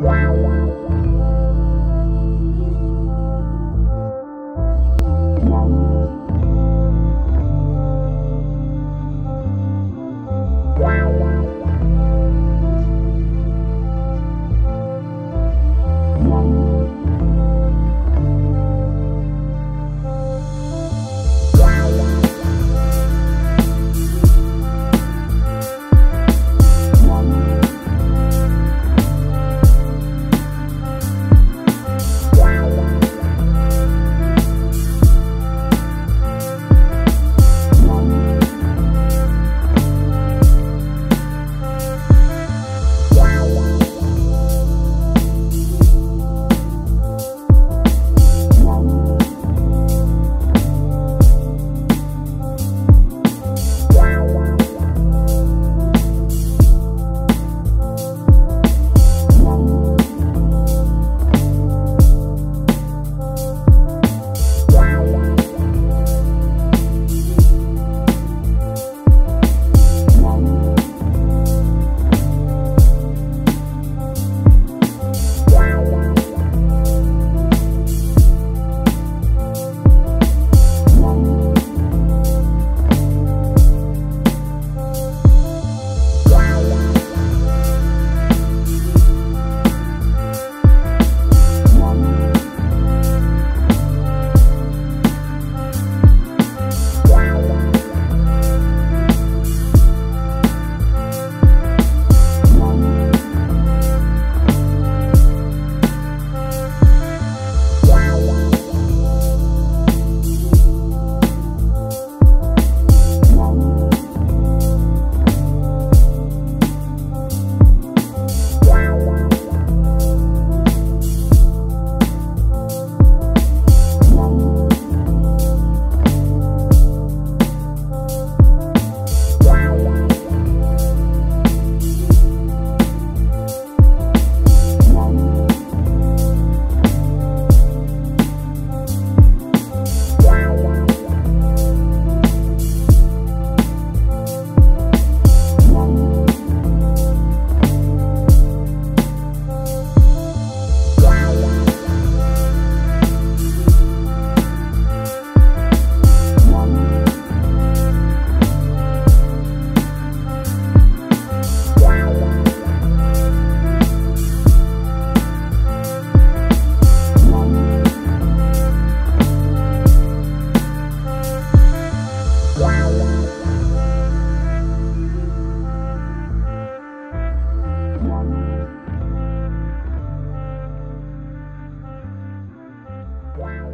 Wow. Wow.